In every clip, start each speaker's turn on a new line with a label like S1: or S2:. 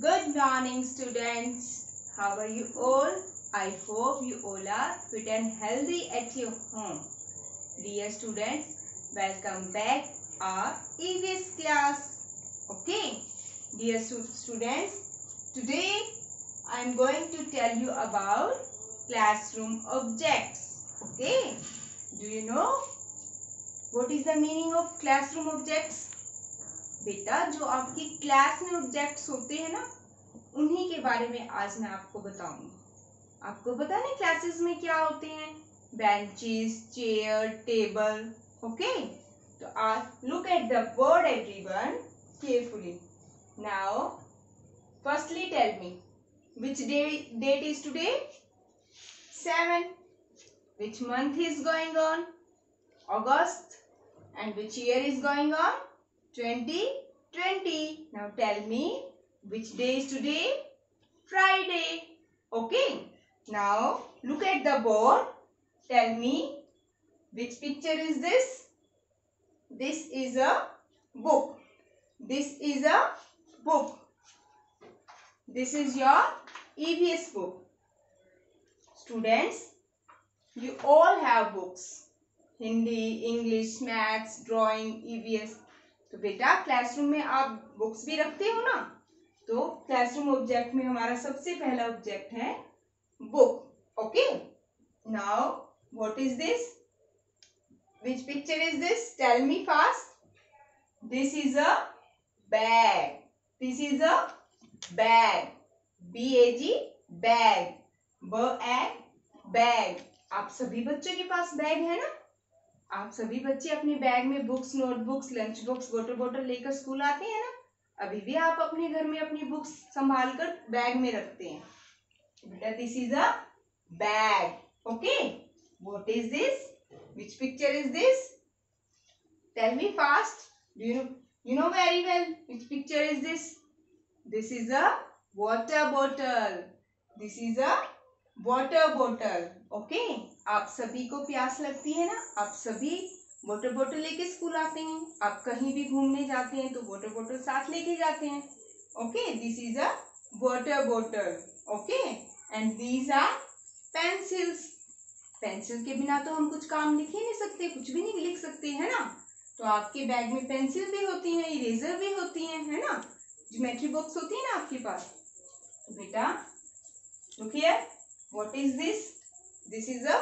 S1: Good morning, students. How are you all? I hope you all are fit and healthy at your home. Dear students, welcome back our EVS class. Okay, dear students, today I am going to tell you about classroom objects. Okay, do you know what is the meaning of classroom objects? बेटा, जो आपकी class में objects होते हैं ना, उन्हीं के बारे में आज मैं आपको बताऊँगी। आपको पता है क्लासेस में क्या होते हैं? बेंचेस चेयर टेबल ओके तो आज look at the word everyone carefully now firstly tell me which day, date is today? 7 which month is going on? August. And which year is going on? 2020. Now tell me which day is today? Friday. Okay. Now look at the board. Tell me which picture is this? This is a book. This is a book. This is your EBS book. Students, you all have books. Hindi, English, Maths, Drawing, EBS, तो बेटा classroom में आप books भी रखते हो ना? तो classroom object में हमारा सबसे पहला ऑब्जेक्ट है book okay now what is this which picture is this tell me fast this is a bag this is a bag B A G bag ब एग बैग आप सभी बच्चों के पास बैग है ना? आप सभी बच्चे अपने बैग में books notebooks lunch books water bottle लेकर स्कूल आते हैं ना? अभी भी आप अपने घर में अपनी बुक्स संभाल कर बैग में रखते हैं। बेटा this is a bag okay what is this which picture is this tell me fast do you you know very well which picture is this? This is a water bottle. This is a water bottle, okay? आप सभी को प्यास लगती है ना? आप सभी water bottle लेके स्कूल आते हैं। आप कहीं भी घूमने जाते हैं तो वाटर बोटल साथ लेके जाते हैं। Okay this is a water bottle okay and these are pencils pencil के बिना तो हम कुछ काम लिख ही नहीं सकते, कुछ भी नहीं लिख सकते, है ना? तो आपके बैग में पेंसिल भी होती है इरेजर भी होती है है ना? ज्योमेट्री बॉक्स होती है ना आपके पास? तो बेटा what is this this is a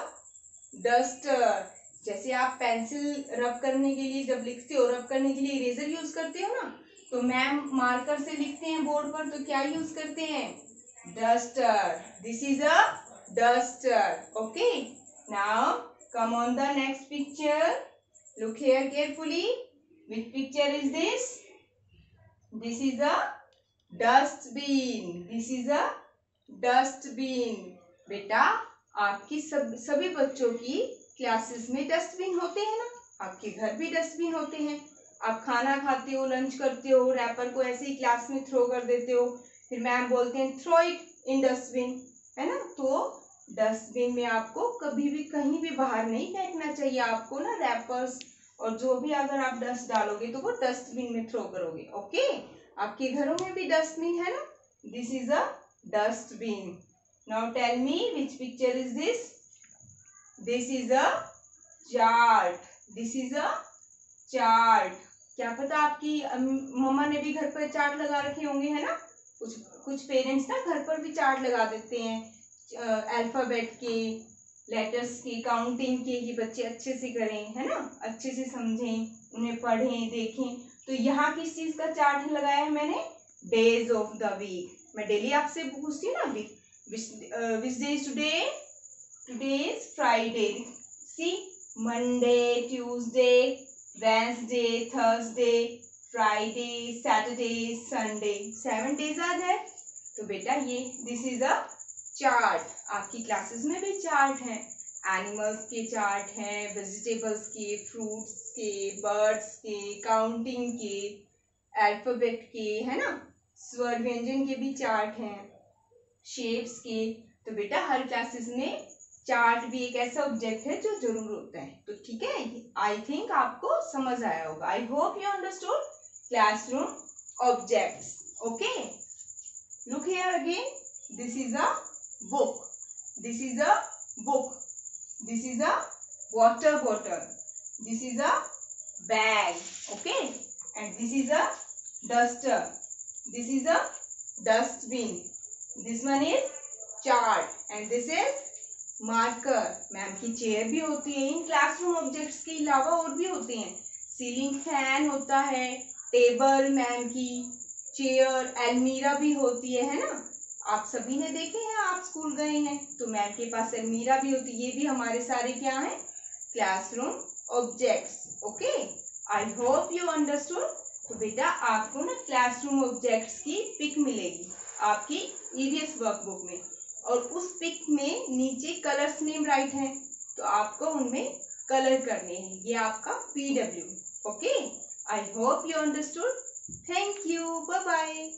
S1: duster जैसे आप पेंसिल रब करने के लिए, जब लिखते हो रब करने के लिए इरेजर यूज़ करते हो ना तो मैम मार्कर से लिखते हैं बोर्ड पर तो क्या यूज़ करते हैं? Duster this is a duster okay now come on the next picture look here carefully which picture is this this is a dustbin this is a dustbin बेटा आपकी सब, सभी बच्चों की क्लासेस में डस्टबिन होते हैं ना? आपके घर भी डस्टबिन होते हैं। आप खाना खाते हो लंच करते हो रैपर को ऐसे ही क्लास में थ्रो कर देते हो। फिर मैम बोलते हैं थ्रो इट इन डस्टबिन है ना? तो डस्टबिन में आपको कभी भी, कहीं भी बाहर नहीं फेंकना चाहिए। आपको ना रैपर्स और जो भी अगर आप डस्ट डालोगे तो वो डस्टबिन में थ्रो करोगे। ओके आपके घरों में भी डस्टबिन है ना? This is a dustbin Now tell me which picture is this? This is a chart. This is a chart. क्या पता आपकी मम्मा ने भी घर पर चार्ट लगा रखे होंगे, है ना कुछ कुछ पेरेंट्स ना घर पर भी चार्ट लगा देते हैं अल्फ़ाबेट के लेटर्स के काउंटिंग के, कि बच्चे अच्छे से करें, है ना अच्छे से समझें, उन्हें पढ़ें, देखें तो यहाँ किस चीज़ का चार्ट लगाया है मैंने डेज़ ऑफ़ द वीक मैं डेली आपसे पूछती हूँ ना week which uh, which day is today today is friday see monday tuesday wednesday thursday friday saturday sunday seven days are there तो बेटा ये दिस इज़ अ चार्ट आपकी classes में भी चार्ट है एनिमल्स के चार्ट हैं वेजिटेबल्स के फ्रूट्स के बर्ड्स के काउंटिंग के अल्फ़ाबेट के है ना स्वर व्यंजन के भी चार्ट हैं शेप्स के तो बेटा हर क्लासेस में चार्ट भी एक ऐसा ऑब्जेक्ट है जो ज़रूर होता है। तो ठीक है आई थिंक आपको समझ आया होगा। I hope you understood classroom object okay look here again this is a book this is a book this is a water bottle this is a bag okay and this is a duster this is a dustbin This one is chart. And this is marker ma'am की chair भी होती है, in classroom objects के अलावा और भी होते हैं। सीलिंग फ़ैन होता है टेबल मैम की चेयर एलमीरा भी होती है है ना? आप सभी ने देखे हैं, आप स्कूल गए हैं तो मैम के पास एलमीरा भी होती है, ये भी हमारे सारे क्या है? Classroom objects okay I hope you understood तो बेटा, आपको ना क्लासरूम ऑब्जेक्ट्स की पिक मिलेगी। आपकी ईवीएस वर्कबुक में। और उस पिक में नीचे कलर्स नेम राइट है तो आपको उनमें कलर करने हैं। ये आपका PW okay I hope you understood thank you bye bye